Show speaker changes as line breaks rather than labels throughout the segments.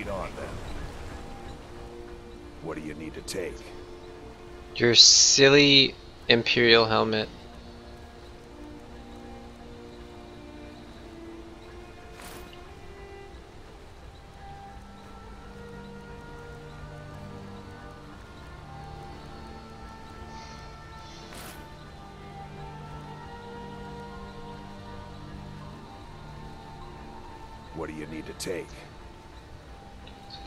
Lead on then. What do you need to take?
Your silly Imperial helmet.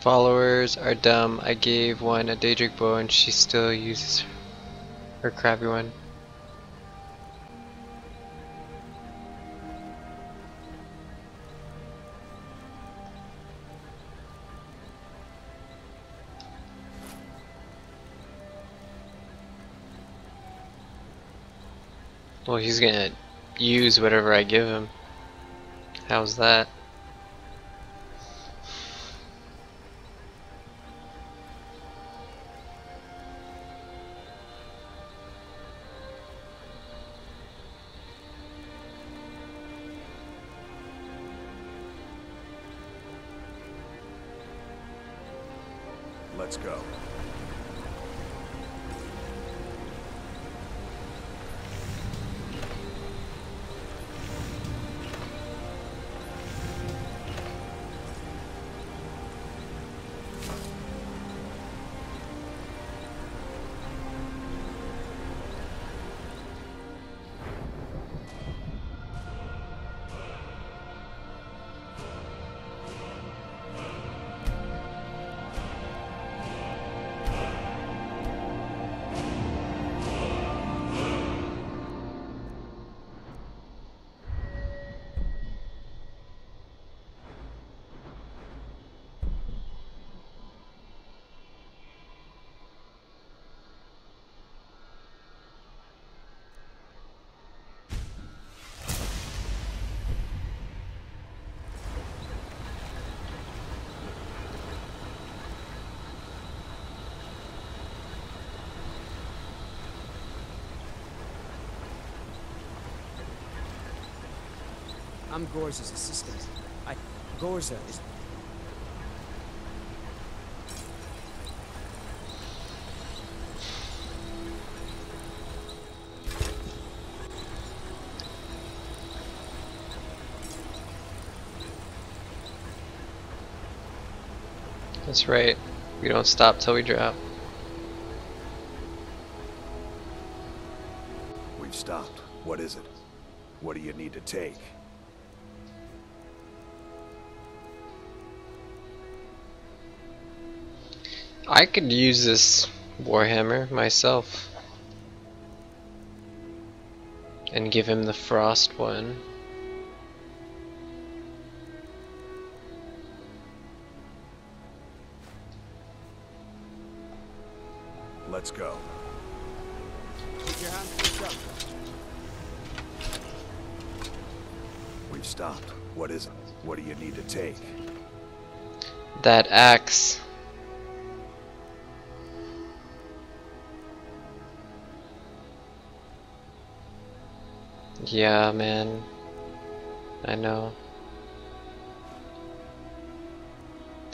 Followers are dumb. I gave one a Daedric bow and she still uses her crappy one. Well, he's gonna use whatever I give him. How's that?
I'm Ghorza's assistant. I... Gorza is...
That's right. We don't stop till we drop.
We've stopped. What is it? What do you need to take?
I could use this Warhammer myself. And give him the frost one.
Let's go.
Keep your hands to yourself.
We've stopped. What is it? What do you need to take?
That axe. Yeah, man. I know.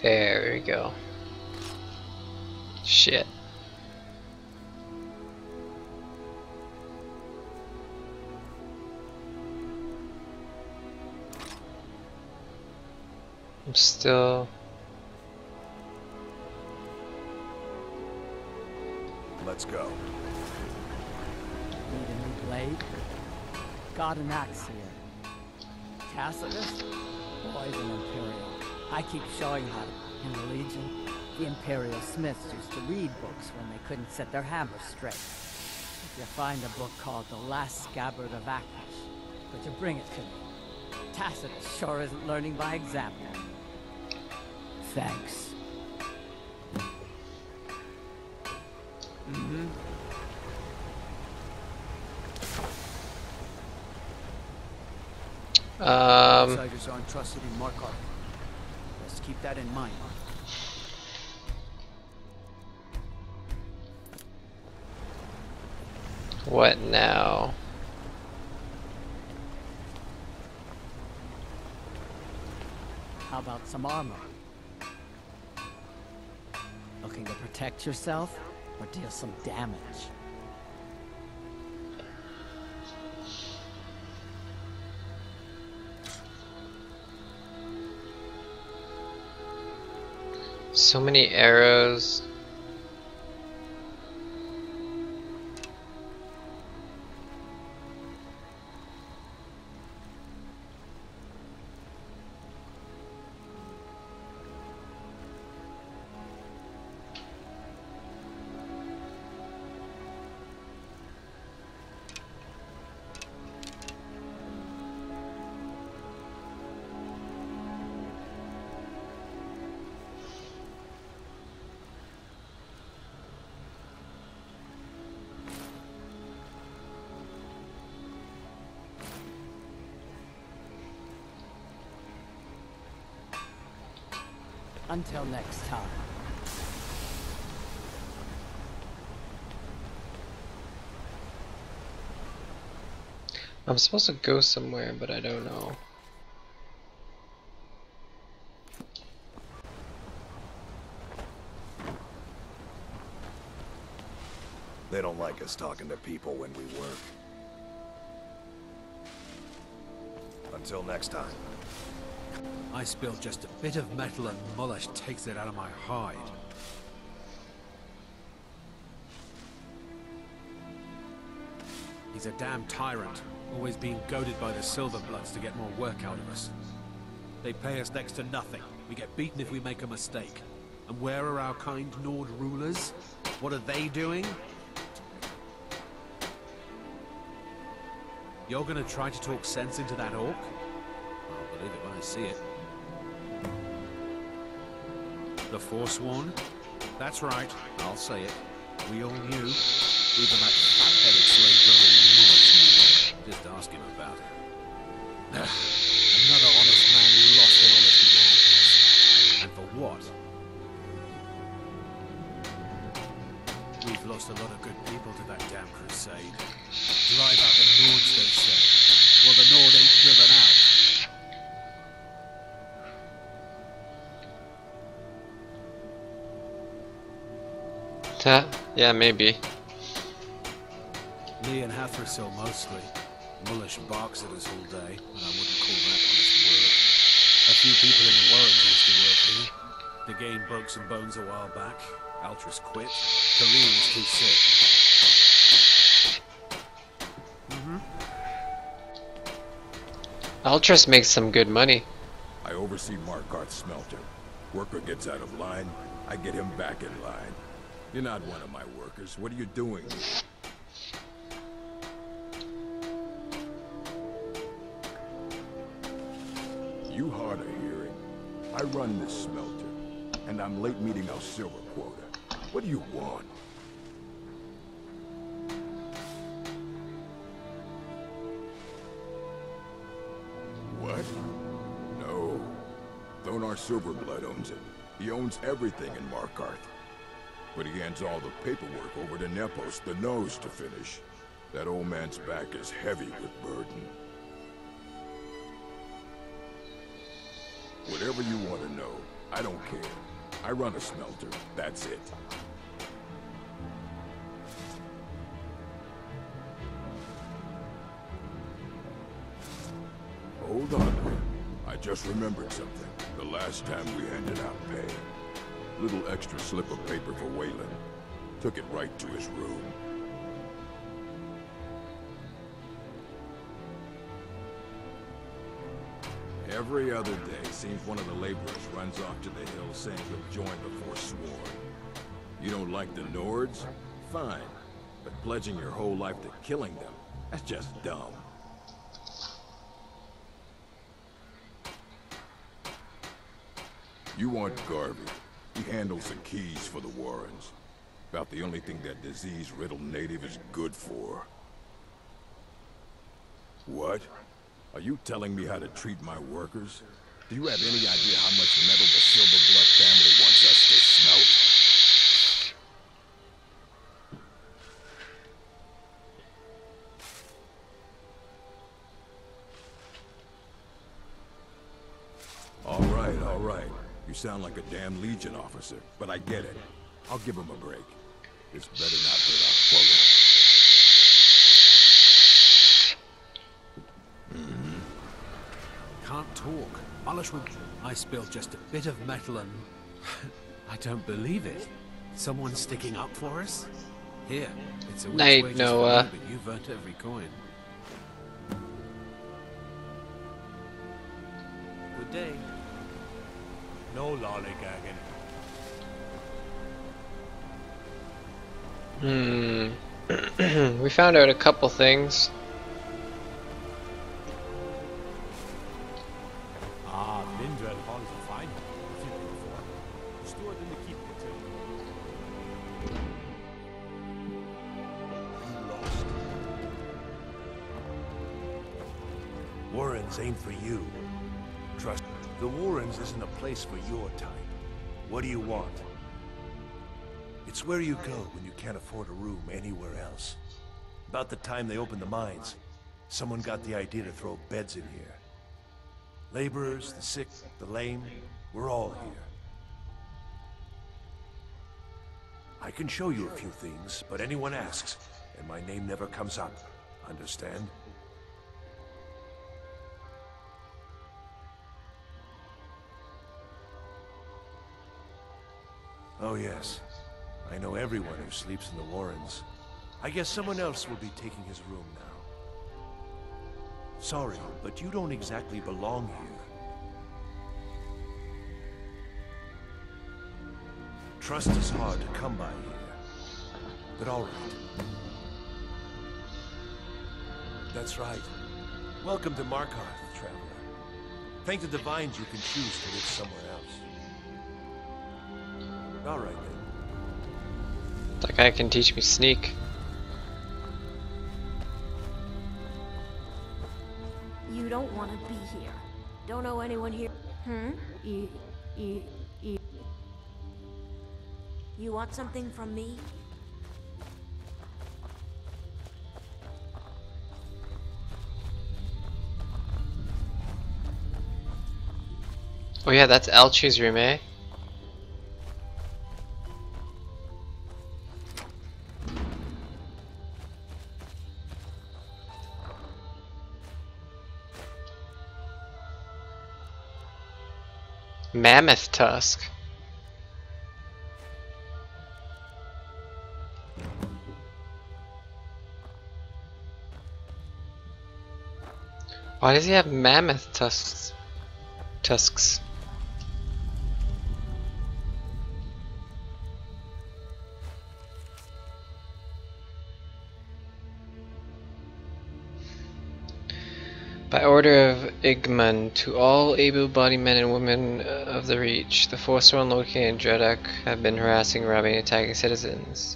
There we go. Shit. I'm still
Let's go.
Need a new blade? Got an axe here. Tacitus? Boys an Imperial. I keep showing how in the Legion, the Imperial Smiths used to read books when they couldn't set their hammers straight. If you find a book called The Last Scabbard of Akrash, could you bring it to me? Tacitus sure isn't learning by example. Thanks. Mm-hmm.
Um
Outsiders aren't trusted in Markarth. Let's keep that in mind.
what now?
How about some armor? Looking to protect yourself or deal some damage?
So many arrows.
Until next time.
I'm supposed to go somewhere, but I don't know.
They don't like us talking to people when we work. Until next time.
I spill just a bit of metal and Mulush takes it out of my hide. He's a damn tyrant, always being goaded by the Silverbloods to get more work out of us. They pay us next to nothing. We get beaten if we make a mistake. And where are our kind Nord rulers? What are they doing? You're gonna try to talk sense into that orc? I see it. The Forsworn? That's right, I'll say it. We all knew. Even that fat-headed slave driver That,
yeah, maybe.
Lee and Hathrasil mostly. Mulush barks at us all day, and I wouldn't call that honest work. A few people in the Warrens used to work here. The game broke some bones a while back. Altris quit. Kareem was too sick. Mm-hmm.
Ultras makes some good money.
I oversee Markarth's smelter. Worker gets out of line, I get him back in line. You're not one of my workers. What are you doing? You hard of hearing. I run this smelter, and I'm late meeting our silver quota. What do you want? What? No. Thonar Silverblood owns it. He owns everything in Markarth. But he hands all the paperwork over to Nepos, the nose, to finish. That old man's back is heavy with burden. Whatever you want to know, I don't care. I run a smelter, that's it. Hold on. I just remembered something. The last time we handed out pay. Little extra slip of paper for Weylin. Took it right to his room. Every other day, seems one of the laborers runs off to the hills saying he'll join the Forsworn. You don't like the Nords? Fine. But pledging your whole life to killing them, that's just dumb. You want Garvey. He handles the keys for the Warrens. About the only thing that disease-riddled native is good for. What? Are you telling me how to treat my workers? Do you have any idea how much metal the Silverblood family wants us to smelt? Sound like a damn Legion officer, but I get it. I'll give him a break. This better not hurt our program.
Can't talk. Polish would... I spilled just a bit of metal and... I don't believe it. Someone sticking up for us? Here, it's a week's
Night,
wages
Noah.
for me, but you've earned every coin.
No lollygagging.
Hmm. we found out a couple things.
It's where you go when you can't afford a room anywhere else. About the time they opened the mines, someone got the idea to throw beds in here. Laborers, the sick, the lame, we're all here. I can show you a few things, but anyone asks, and my name never comes up. Understand? Oh yes. I know everyone who sleeps in the Warrens. I guess someone else will be taking his room now. Sorry, but you don't exactly belong here. Trust is hard to come by here. But all right. That's right. Welcome to Markarth, traveler. Thank the Divines you can choose to live somewhere else. All right.
That guy can teach me sneak.
You don't want to be here. Don't know anyone here. Hmm? You, you, you. You want something from me?
Oh yeah, that's Elchi's room, eh? Mammoth tusk. Why does he have mammoth tusks? Tusks. Order of Igmund, to all able-bodied men and women uh, of the Reach, the force Forsworn located and Dredok have been harassing, robbing, and attacking citizens.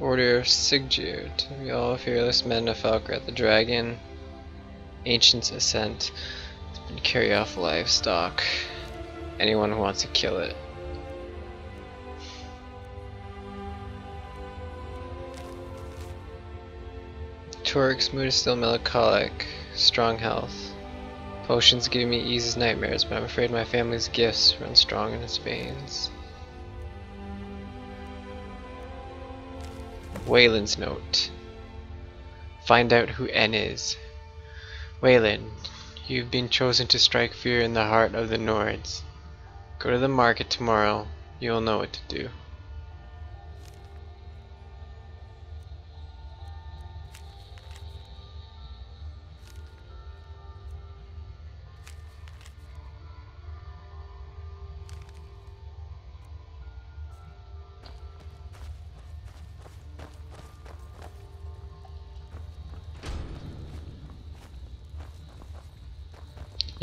Order of to be all fearless men of Falkreath the Dragon, Ancient's Ascent, and carry off livestock. Anyone who wants to kill it. Torik's mood is still melancholic. Strong health. Potions give me eases nightmares, but I'm afraid my family's gifts run strong in his veins. Weylin's note. Find out who N is. Wayland, you've been chosen to strike fear in the heart of the Nords. Go to the market tomorrow. You'll know what to do.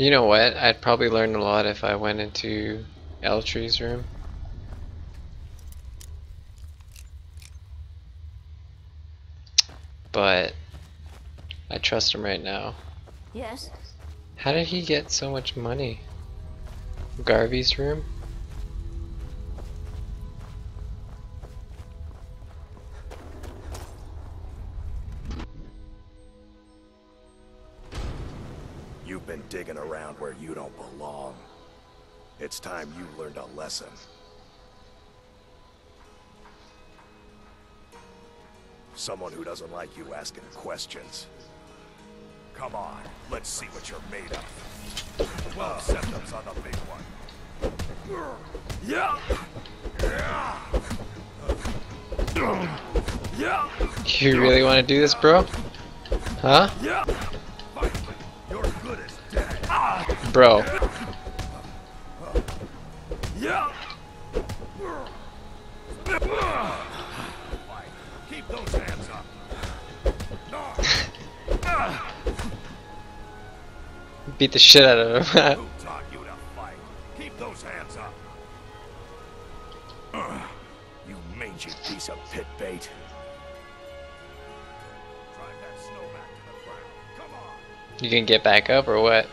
You know what? I'd probably learn a lot if I went into Eltree's room. But I trust him right now.
Yes?
How did he get so much money? Garvey's room?
Time you learned a lesson. Someone who doesn't like you asking questions. Come on, let's see what you're made of. Twelve septims on the big one. Yeah! Yeah!
You really want to do this, bro? Huh?
Yeah! You're good as dead.
Bro. Beat the shit out of him.
Who taught you to fight? Keep those hands up. Ugh, you mangy piece of pit bait. Drive that snow back to the ground. Come on.
You can get back up or what?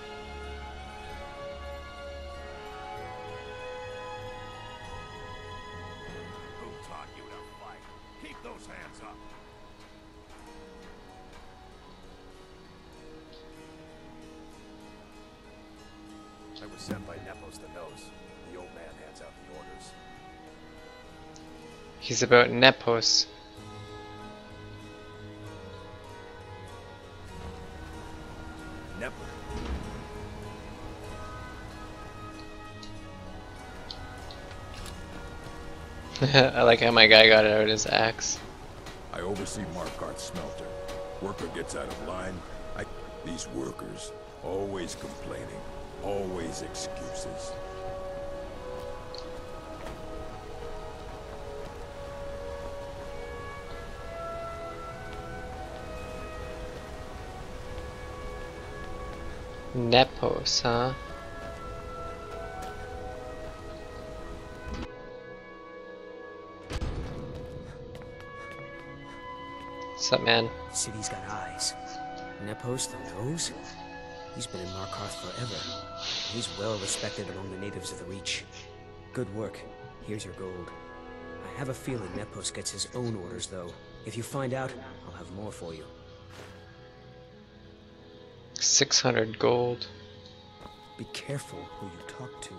He's about Nepos.
Nepo.
I like how my guy got out his axe.
I oversee Markarth's smelter. Worker gets out of line. I. These workers, always complaining, always excuses.
Nepos, huh? What's up, man?
City's got eyes. Nepos the nose? He's been in Markarth forever. He's well respected among the natives of the Reach. Good work. Here's your gold. I have a feeling Nepos gets his own orders, though. If you find out, I'll have more for you.
600 gold.
Be careful who you talk to.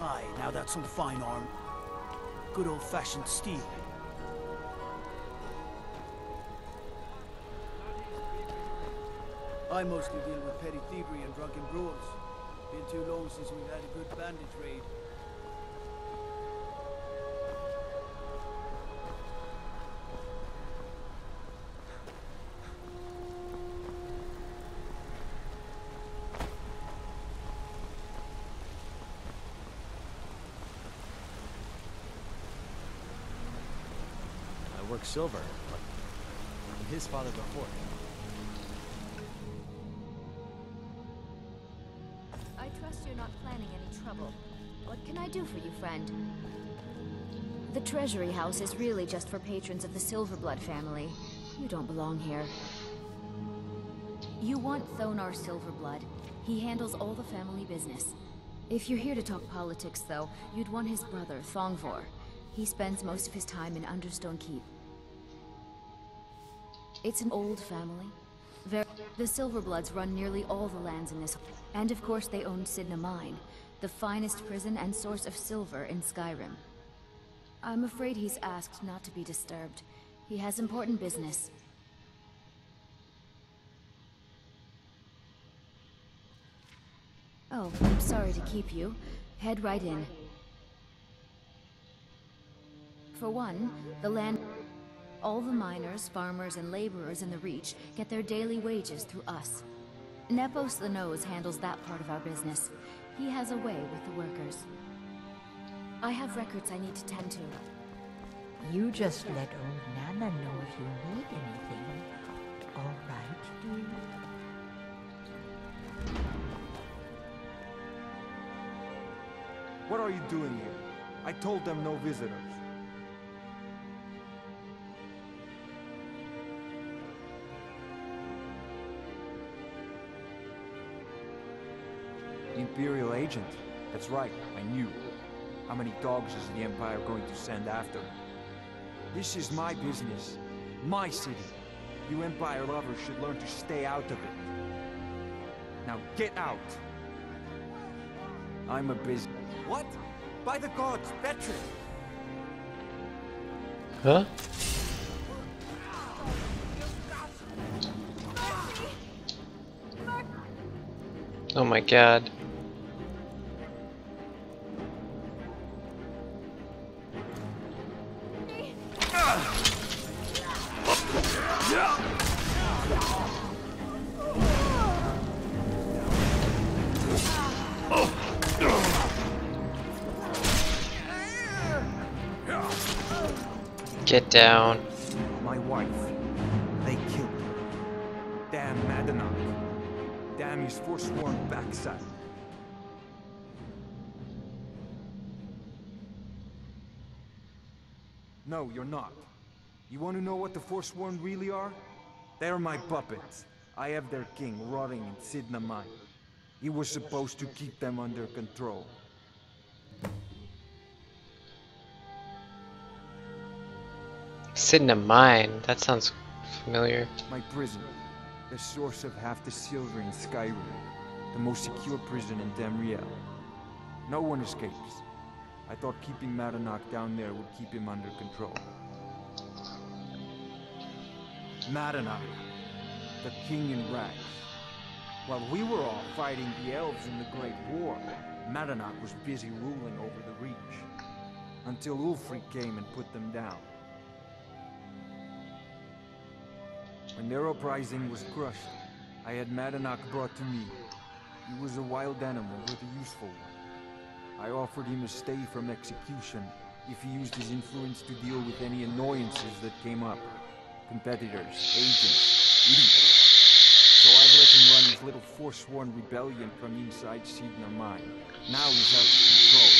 Aye, now that's some fine arm. Good old-fashioned steel. I mostly deal with petty thievery and drunken brewers. Been too long since we've had a good bandit raid.
I work silver, his father before.
Trouble. What can I do for you, friend? The Treasury House is really just for patrons of the Silverblood family. You don't belong here. You want Thonar Silverblood. He handles all the family business. If you're here to talk politics, though, you'd want his brother, Thongvor. He spends most of his time in Understone Keep. It's an old family. The Silverbloods run nearly all the lands in this, and of course they own Cidhna Mine, the finest prison and source of silver in Skyrim. I'm afraid he's asked not to be disturbed. He has important business. Oh, I'm sorry to keep you. Head right in. For one, the land... All the miners, farmers, and laborers in the Reach get their daily wages through us. Nepos the Nose handles that part of our business. He has a way with the workers. I have records I need to tend to.
You just let old Nana know if you need anything. All right, dear?
What are you doing here? I told them no visitors. Imperial agent. That's right, I knew. How many dogs is the Empire going to send after me? This is my business. My city. You Empire lovers should learn to stay out of it. Now get out! I'm a busy... What? By the gods, veteran!
Huh? Oh my god. Get down.
My wife. They killed her. Damn Madanach. Damn his forsworn backside. No, you're not. You want to know what the Forsworn really are? They're my puppets. I have their king rotting in Cidhna Mine. He was supposed to keep them under control.
Cidhna Mine. That sounds familiar.
My prison. The source of half the silver in Skyrim. The most secure prison in Tamriel. No one escapes. I thought keeping Madanach down there would keep him under control. Madanach. The king in rags. While we were all fighting the elves in the Great War, Madanach was busy ruling over the Reach. Until Ulfric came and put them down. When their uprising was crushed, I had Madanach brought to me. He was a wild animal, but a useful one. I offered him a stay from execution if he used his influence to deal with any annoyances that came up. Competitors, agents, idiots. So I've let him run his little forsworn rebellion from inside Cidhna Mine. Now he's out of control.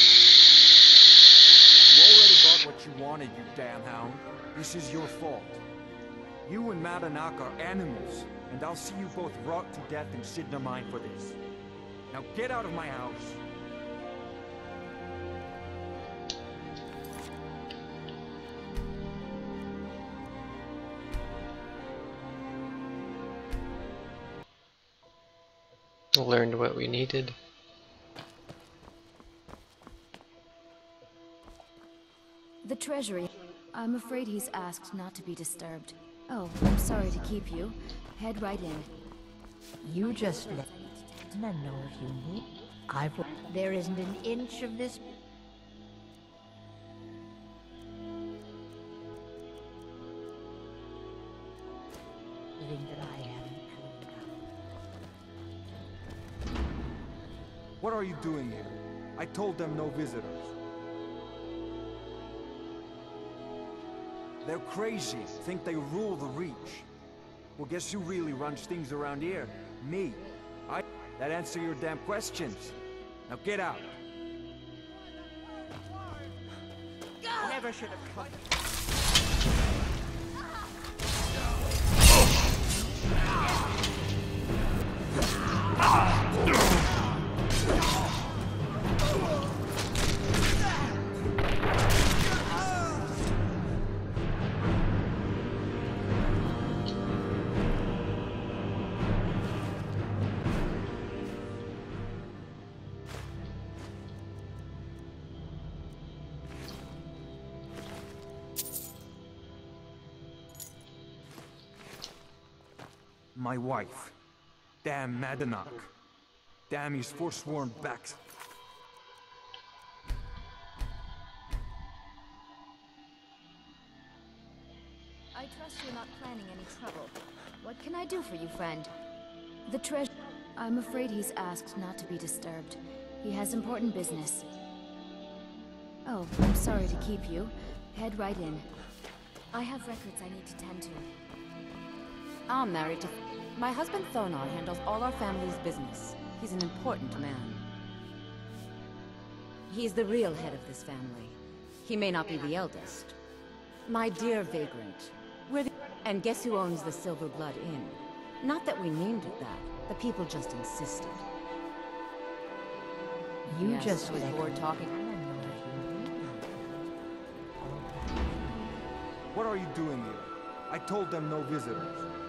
You already got what you wanted, you damn hound. This is your fault. You and Madanach are animals, and I'll see you both rot to death in Cidhna Mine for this. Now get out of my house.
Learned what we needed.
The Treasury. I'm afraid he's asked not to be disturbed. Oh, I'm sorry to keep you. Head right in.
You just let Nana know if you need. I've. There isn't an inch of this. Thing that I haven't cleaned up.
What are you doing here? I told them no visitors. They're crazy, think they rule the Reach. Well, guess who really runs things around here? Me. I... That answer your damn questions. Now get out.
Never should have come. Ah! Ah! Ah!
My wife. Damn Madanach. Damn his forsworn backs.
I trust you're not planning any trouble. What can I do for you, friend? The treasure. I'm afraid he's asked not to be disturbed. He has important business. Oh, I'm sorry to keep you. Head right in. I have records I need to tend to.
I'm married to... My husband Thonar handles all our family's business. He's an important man. He's the real head of this family. He may not be the eldest. My dear Vagrant, we're the... And guess who owns the Silver Blood Inn? Not that we named it that. The people just insisted.
You
Yes,
just
I was bored talking.
Nana know if you need anything.
What are you doing here? I told them no visitors.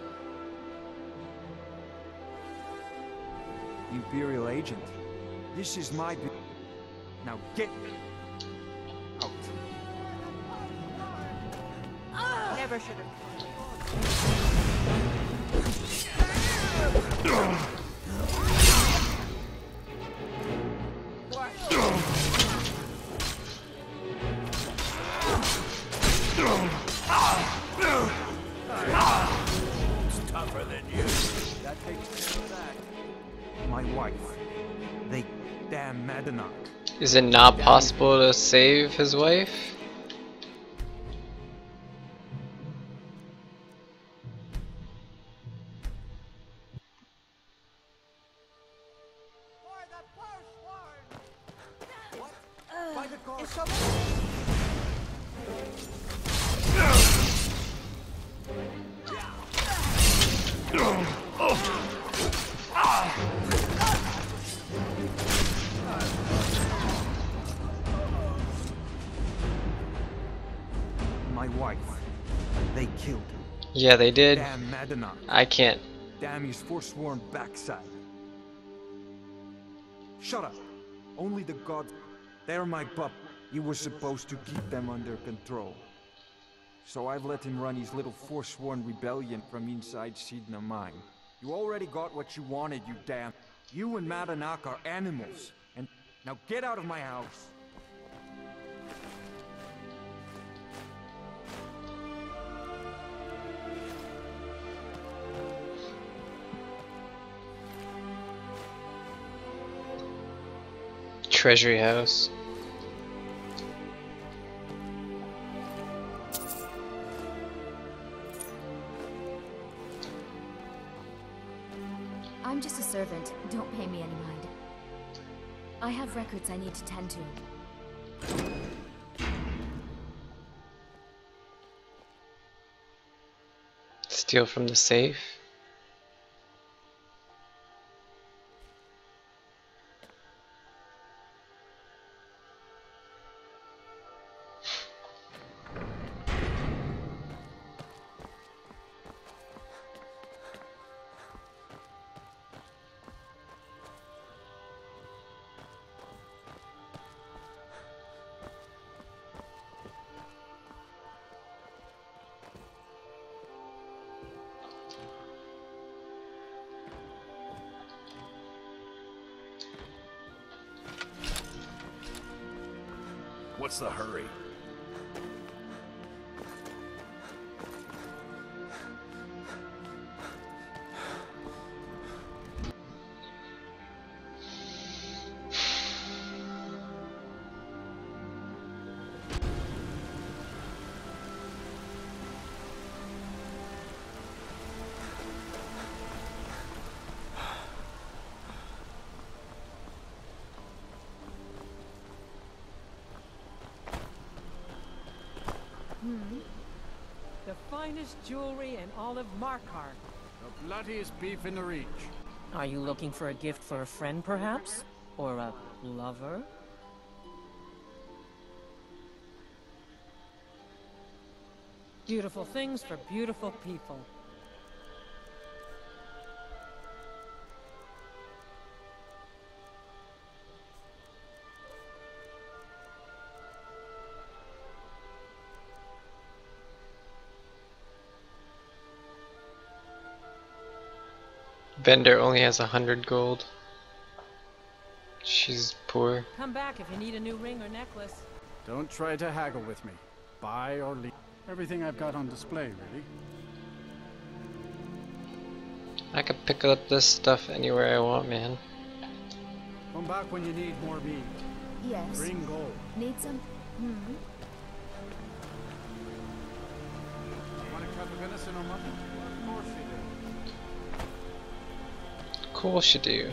Imperial agent. This is my bu- Now get out.
Never should have.
Is it not possible to save his wife?
My wife. They killed her.
Yeah, they did.
Damn.
I can't.
Damn his forsworn backside. Shut up. Only the gods. They're my pup. He was supposed to keep them under control. So I've let him run his little forsworn rebellion from inside Cidhna mine. You already got what you wanted, you damn. You and Madanach are animals. And now get out of my house.
Treasury house.
I'm just a servant. Don't pay me any mind. I have records I need to tend to.
Steal from the safe.
Hmm. The finest jewelry in all of Markarth.
The bloodiest beef in the Reach.
Are you looking for a gift for a friend, perhaps? Or a lover? Beautiful things for beautiful people.
Vendor only has a hundred gold. She's poor.
Come back if you need a new ring or necklace.
Don't try to haggle with me. Buy or leave. Everything I've got on display, really.
I could pick up this stuff anywhere I want, man.
Come back when you need more meat.
Yes.
Bring gold.
Need some? Hmm.
Want a cup of venison or mutton? course you do.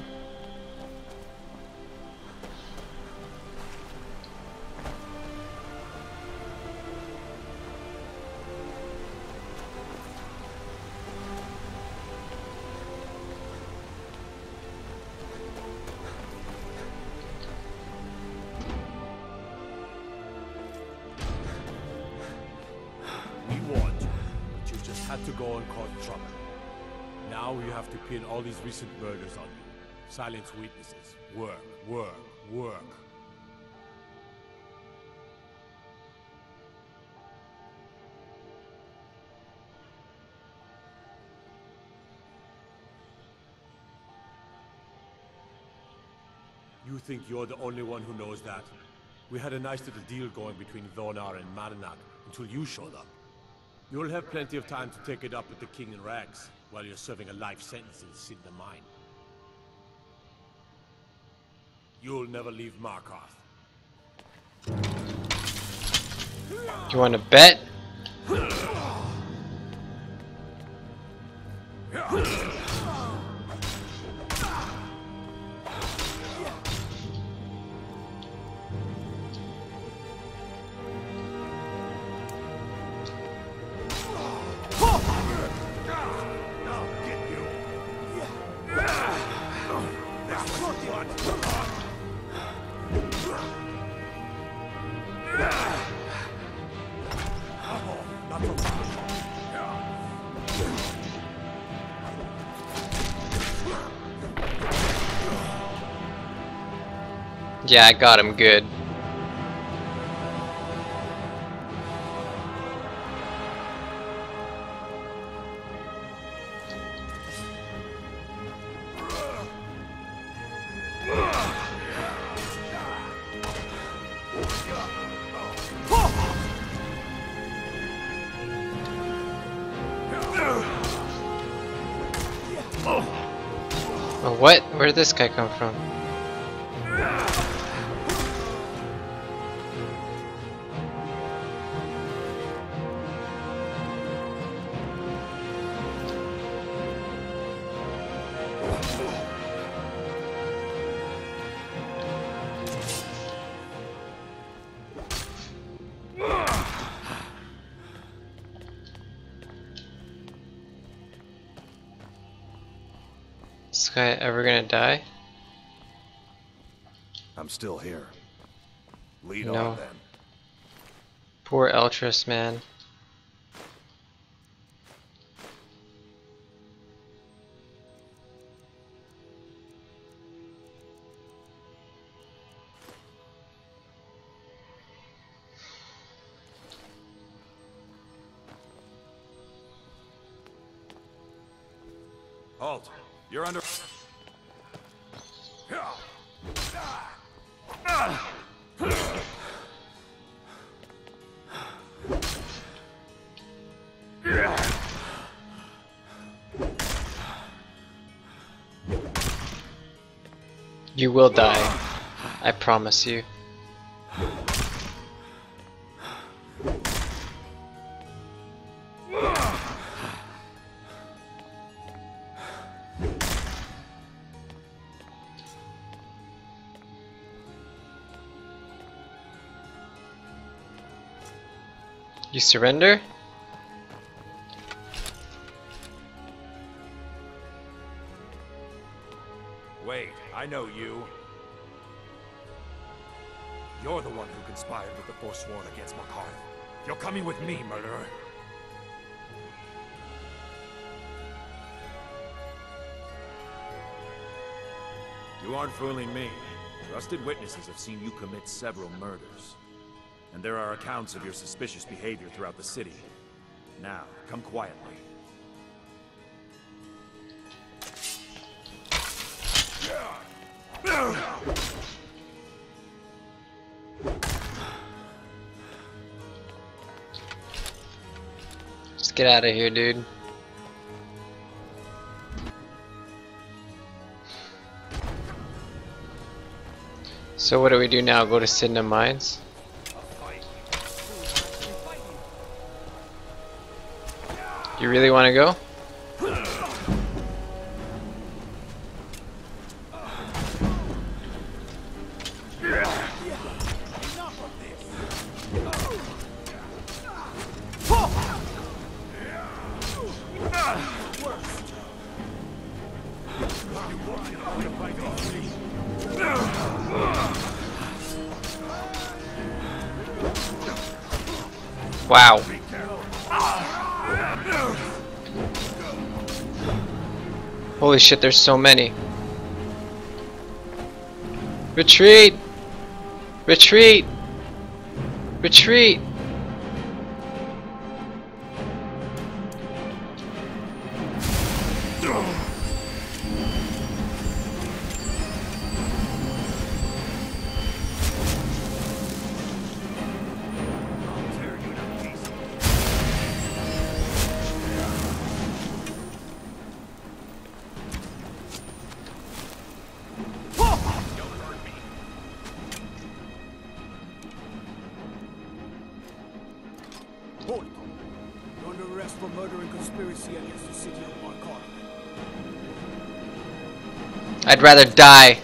We warned you, but you just had to go and cause trouble. Now you have to pin all these recent murders on me. Silence witnesses. Work, work, work. You think you're the only one who knows that? We had a nice little deal going between Thonar and Madanach until you showed up. You'll have plenty of time to take it up with the King in Rags while you're serving a life sentence in Cidhna Mine. You'll never leave Markarth.
You want to bet? Yeah, I got him good. Oh, what? Where did this guy come from? This guy ever gonna die?
I'm still here. Lead
No.
on then.
Poor Eltrys, man. You will die. I promise you. You surrender?
Coming with me, murderer.
You aren't fooling me. Trusted witnesses have seen you commit several murders. And there are accounts of your suspicious behavior throughout the city. Now, come quietly.
Get out of here, dude. So what do we do now? Go to Cidhna Mines? You really want to go? Shit, there's so many. Retreat! Retreat! Retreat!
Hold it. You're under arrest for murder and conspiracy against the city of Markarth.
I'd rather die.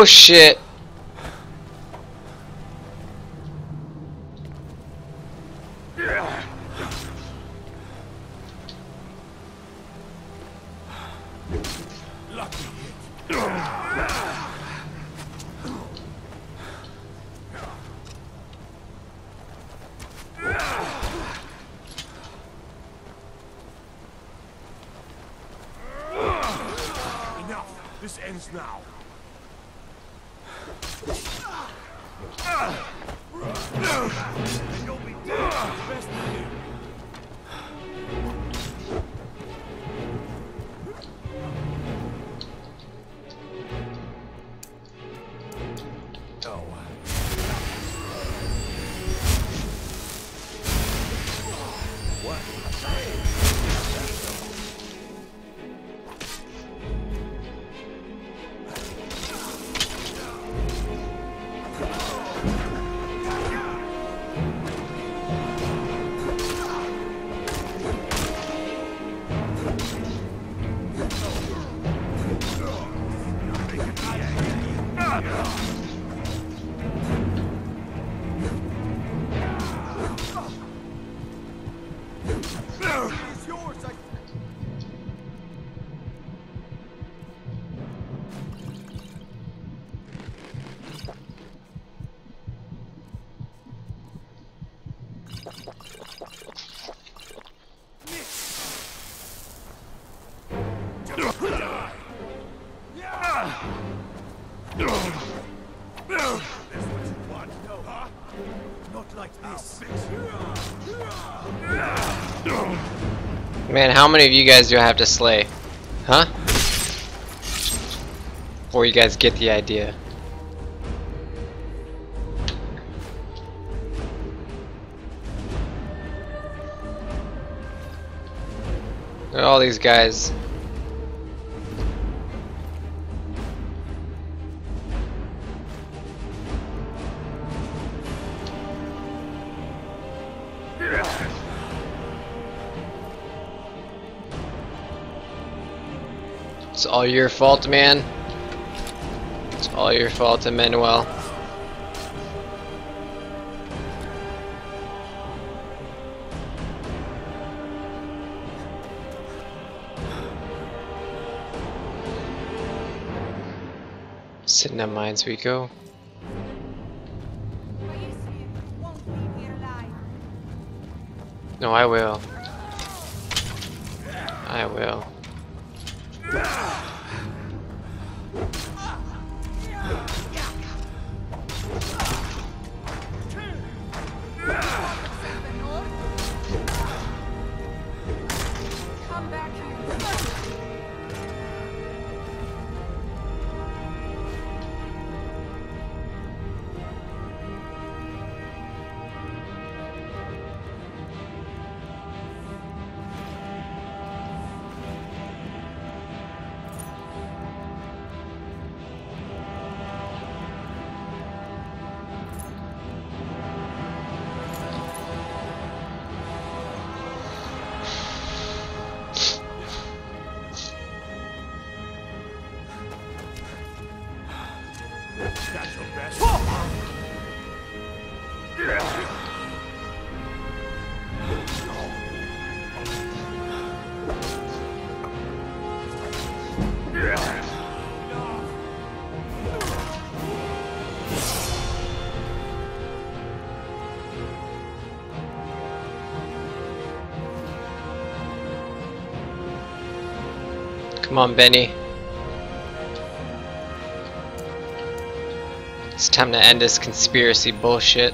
Oh shit.
Enough.
Man, how many of you guys do I have to slay? Huh? Before you guys get the idea. Look at all these guys. It's all your fault, man. It's all your fault, Emmanuel. Cidhna mines we go. No, I will. I will.
Come
on, Benny. It's time to end this conspiracy bullshit.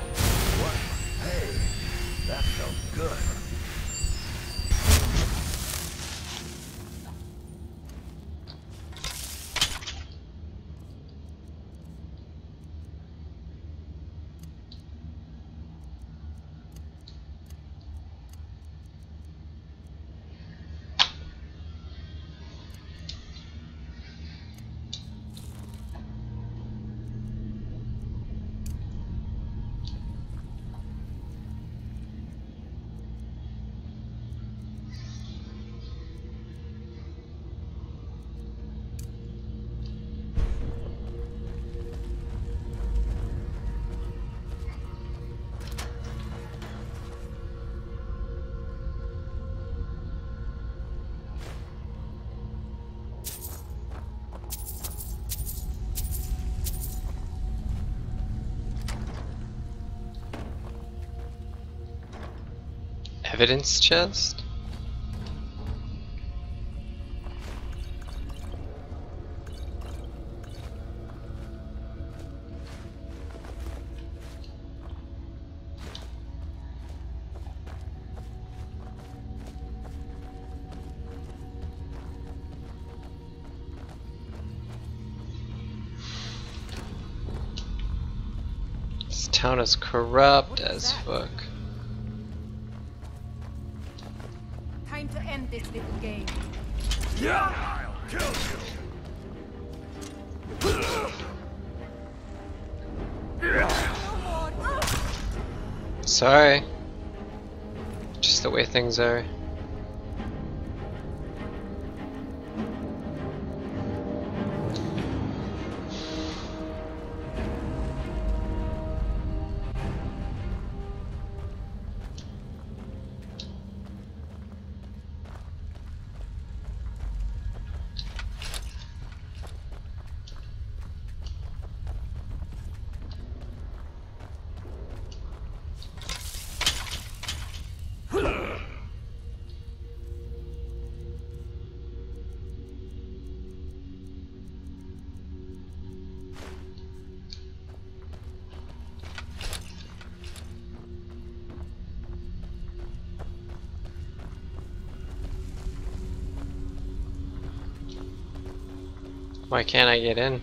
Evidence chest? This town is corrupt as fuck.
Time to end this little game.
Yeah, I'll kill you.
Sorry. Just the way things are. Why can't I get in?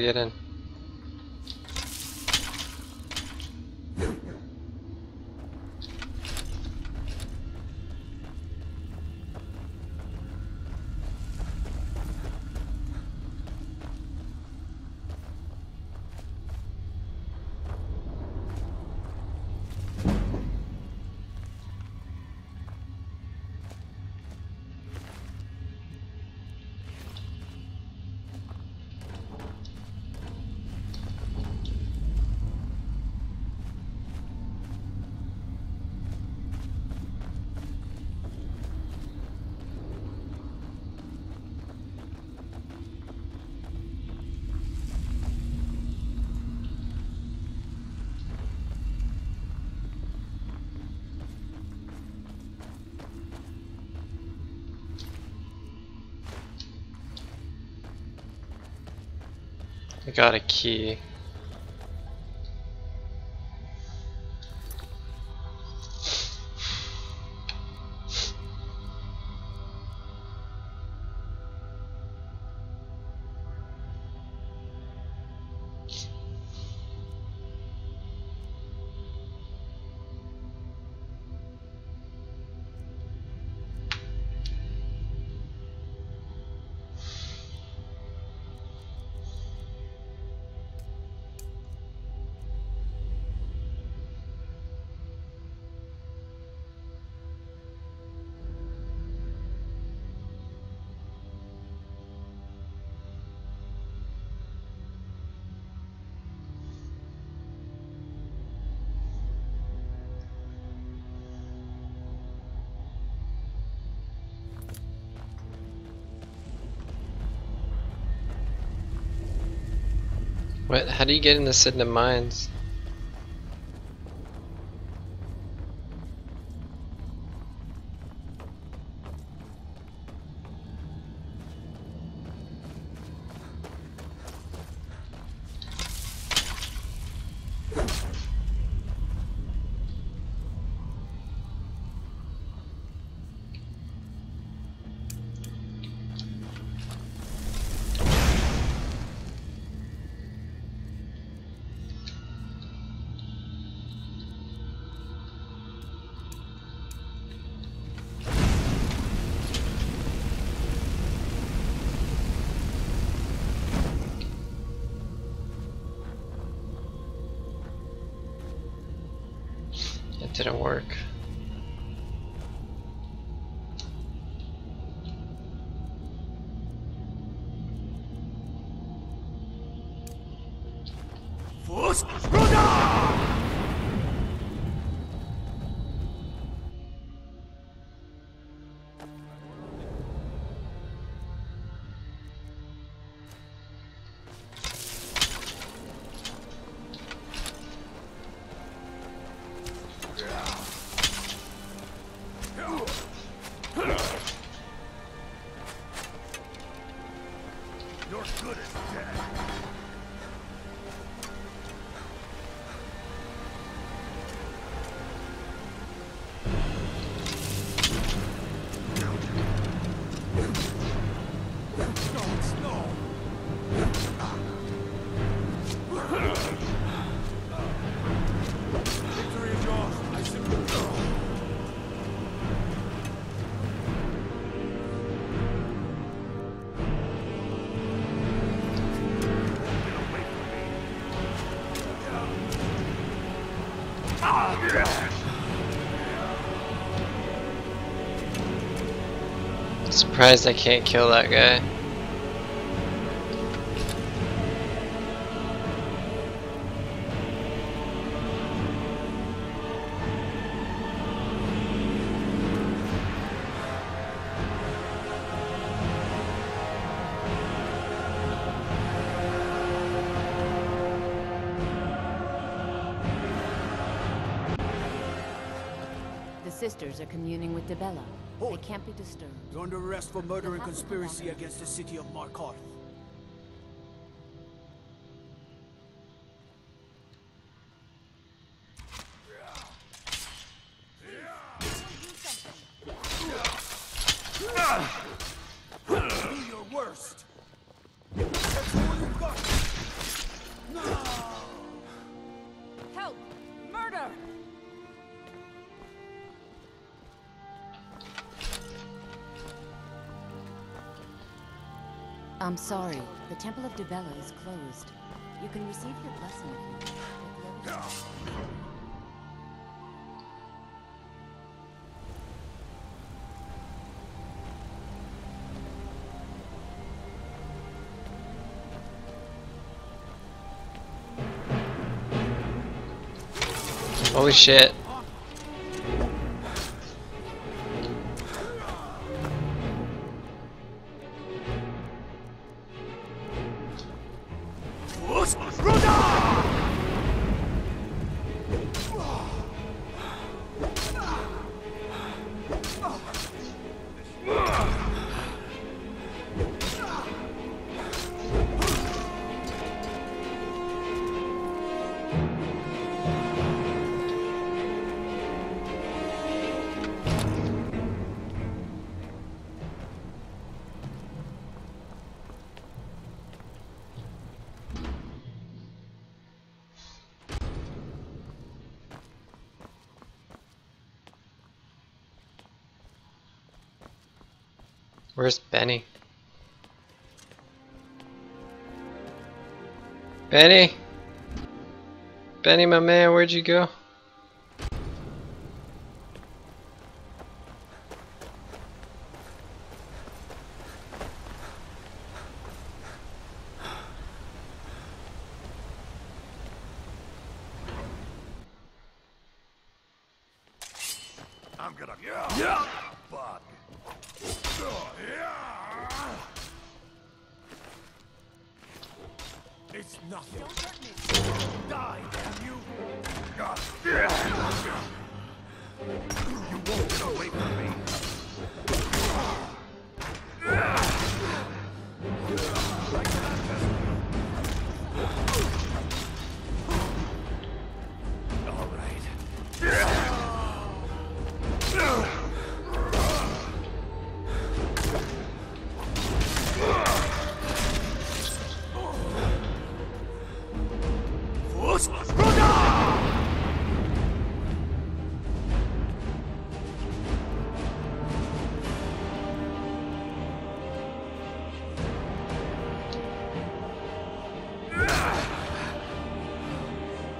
Get in? I got a key. What? How do you get in the Cidhna mines? Didn't work. Surprised I can't kill that guy.
Are communing with Dibella. They can't be disturbed.
You're under arrest for murder and conspiracy against the city of Markarth.
Sorry. The Temple of Dibella is closed. You can receive your blessing.
Holy shit.
Where's Benny? Benny? Benny, my man, where'd you go?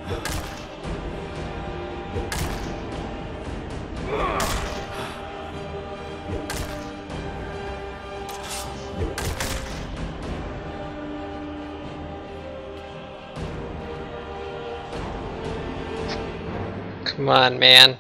Come on, man.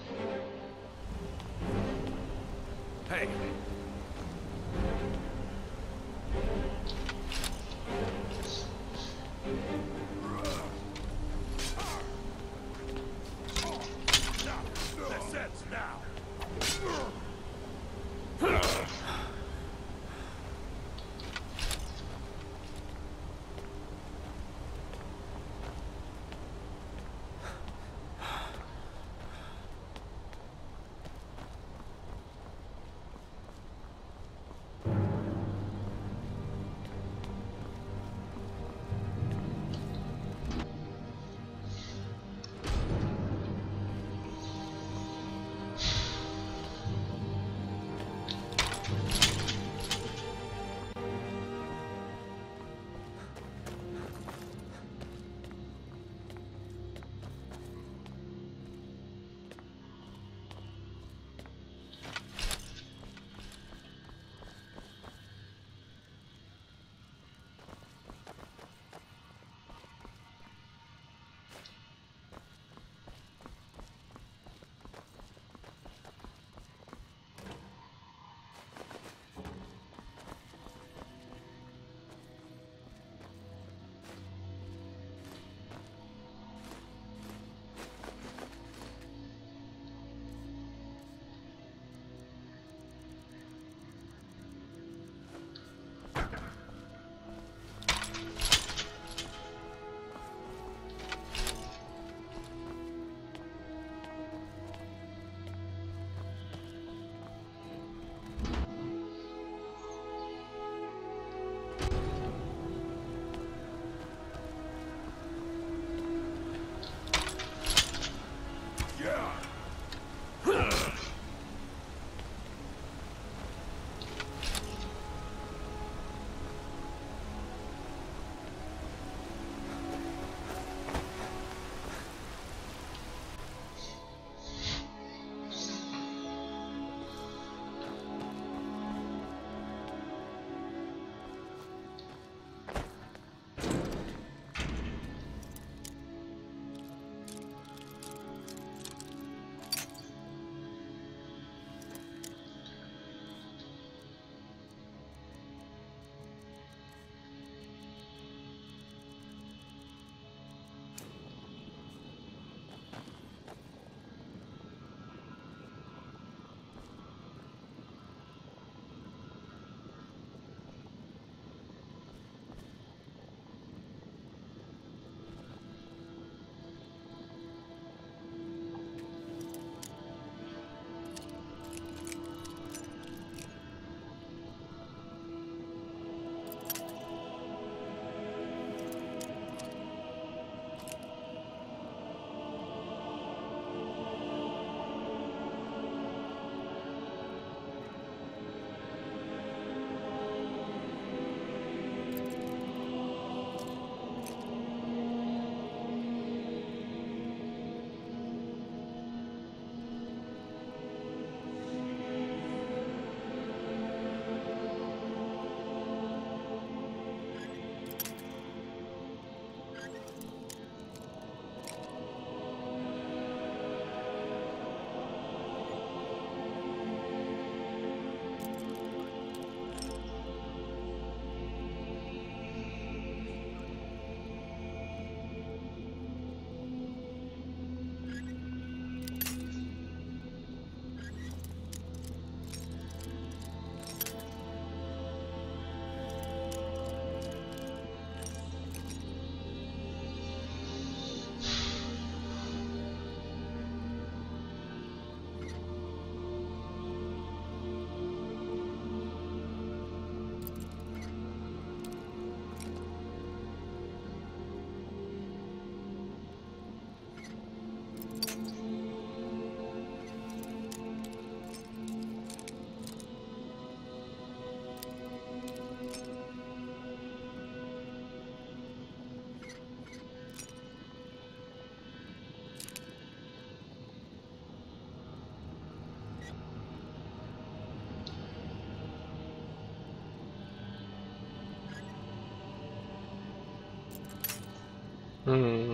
Mm.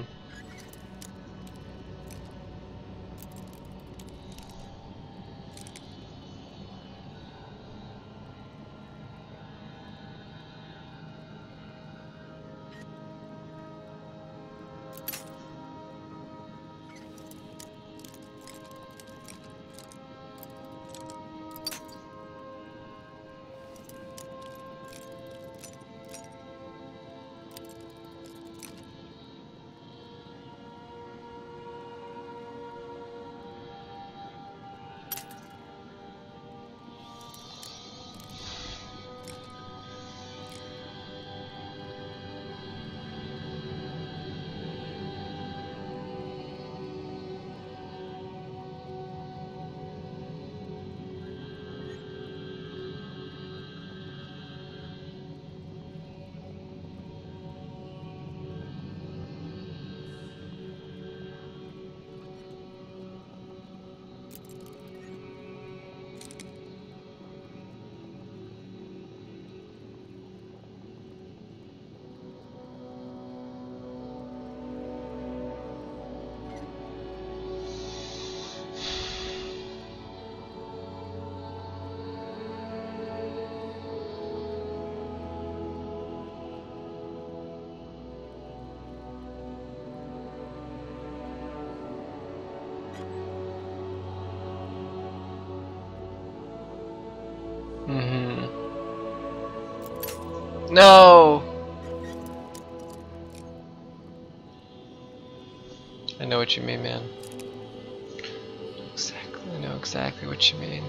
No! I know what you mean, man. Exactly, I know exactly what you mean.